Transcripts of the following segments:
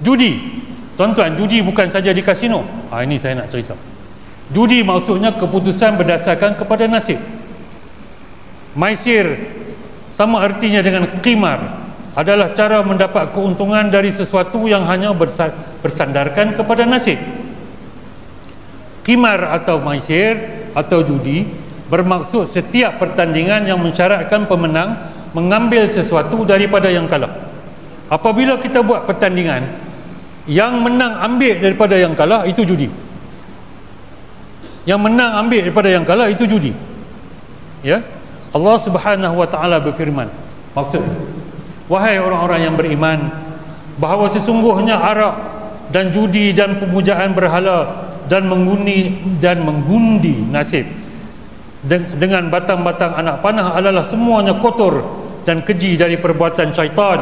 judi. Tuan-tuan judi bukan saja di kasino. Ha, ini saya nak cerita. Judi maksudnya keputusan berdasarkan kepada nasib. Maisir sama artinya dengan qimar adalah cara mendapat keuntungan dari sesuatu yang hanya bersandarkan kepada nasib. Qimar atau maisir atau judi bermaksud setiap pertandingan yang mensyaratkan pemenang mengambil sesuatu daripada yang kalah. Apabila kita buat pertandingan yang menang ambil daripada yang kalah itu judi. Yang menang ambil daripada yang kalah itu judi. Ya? Allah Subhanahu wa taala berfirman. Maksud wahai orang-orang yang beriman bahawa sesungguhnya arak dan judi dan pemujaan berhala dan mengundi dan mengundi nasib dengan batang-batang anak panah adalah semuanya kotor dan keji dari perbuatan syaitan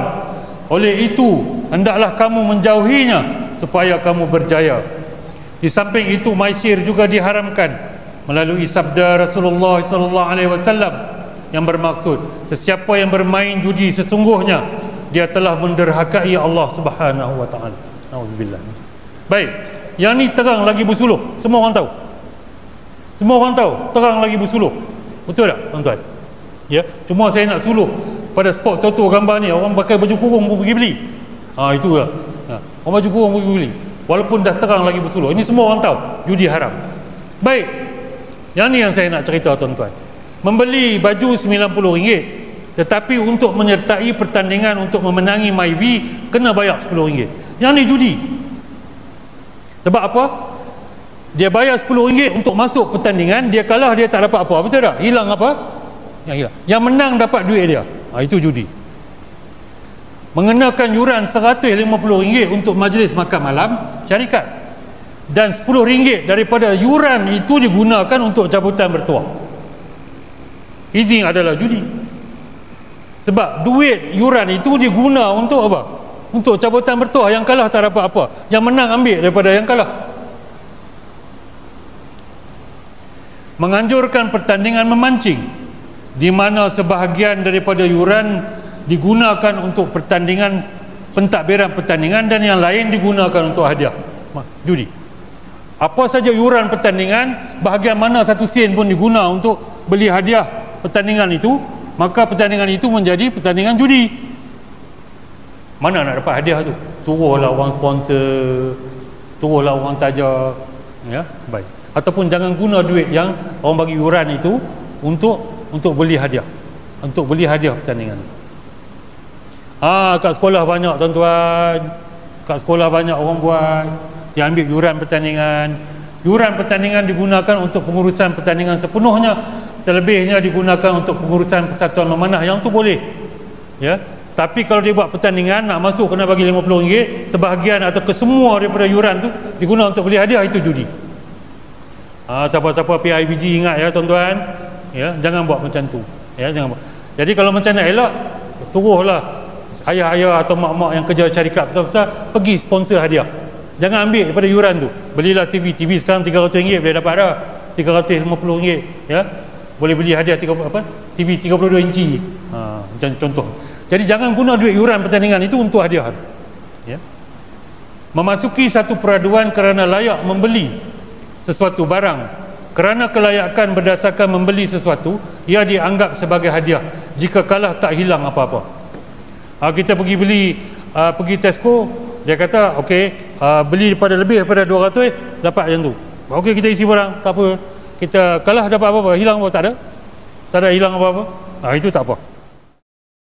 oleh itu hendaklah kamu menjauhinya supaya kamu berjaya di samping itu maisir juga diharamkan melalui sabda Rasulullah sallallahu alaihi wasallam yang bermaksud sesiapa yang bermain judi sesungguhnya dia telah menderhakai Allah Subhanahu wa taala. Nauzubillah. Baik, yang ni terang lagi bersuluh. Semua orang tahu. Semua orang tahu, terang lagi bersuluh. Betul tak, tuan-tuan? Ya, cuma saya nak suluh pada spot toto gambar ni orang pakai baju kurung pun pergi beli. Ha itu lah. Ha. orang baju kurung pergi beli. Walaupun dah terang lagi bersuluh ini semua orang tahu judi haram. Baik. Yang ni yang saya nak cerita tuan-tuan. Membeli baju RM90. Tetapi untuk menyertai pertandingan untuk memenangi MyV kena bayar RM10. Yang ni judi. Sebab apa? Dia bayar RM10 untuk masuk pertandingan dia kalah dia tak dapat apa. Betul tak? Hilang apa? Yang hilang. Yang menang dapat duit dia ha, itu judi. Mengenakan yuran RM150 untuk majlis makan malam syarikat. Dan RM10 daripada yuran itu digunakan untuk cabutan bertuah ini adalah judi. Sebab duit yuran itu diguna untuk apa? untuk cabutan bertuah yang kalah tak dapat apa. Yang menang ambil daripada yang kalah. Menganjurkan pertandingan memancing di mana sebahagian daripada yuran digunakan untuk pertandingan pentadbiran pertandingan dan yang lain digunakan untuk hadiah. Judi. Apa saja yuran pertandingan bahagian mana satu sen pun diguna untuk beli hadiah pertandingan itu maka pertandingan itu menjadi pertandingan judi. Mana nak dapat hadiah tu? Suruhlah orang sponsor suruhlah orang tajak ya baik. Ataupun jangan guna duit yang orang bagi yuran itu untuk untuk beli hadiah. Untuk beli hadiah pertandingan. Ah kat sekolah banyak tuan-tuan. Kat sekolah banyak orang buat. Dia ambil yuran pertandingan. Yuran pertandingan digunakan untuk pengurusan pertandingan sepenuhnya. Selebihnya digunakan untuk pengurusan persatuan memanah. Yang tu boleh. Ya? Tapi kalau dia buat pertandingan nak masuk kena bagi RM50 sebahagian atau kesemua daripada yuran tu digunakan untuk beli hadiah itu judi. Ah, siapa-siapa PIBG ingat ya tuan-tuan ya jangan buat macam tu. Ya jangan buat. Jadi kalau macam nak elak turuhlah ayah-ayah atau mak-mak yang kerja syarikat besar-besar pergi sponsor hadiah. Jangan ambil daripada yuran tu. Belilah TV TV sekarang RM300 boleh dapat dah. RM350 ya. Boleh beli hadiah 30, apa TV 32 inci. Ha, macam contoh. Jadi jangan guna duit yuran pertandingan itu untuk hadiah. Ya. Memasuki satu peraduan kerana layak membeli sesuatu barang kerana kelayakan berdasarkan membeli sesuatu ia dianggap sebagai hadiah jika kalah tak hilang apa-apa. Ha, kita pergi beli uh, pergi Tesco dia kata ok uh, beli daripada lebih daripada 200 eh, dapat yang tu. Ok kita isi barang tak apa. Kita kalah dapat apa-apa hilang apa tak ada. Tak ada hilang apa-apa. Ha, itu tak apa